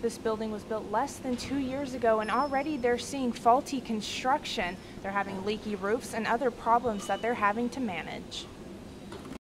This building was built less than two years ago, and already they're seeing faulty construction. They're having leaky roofs and other problems that they're having to manage.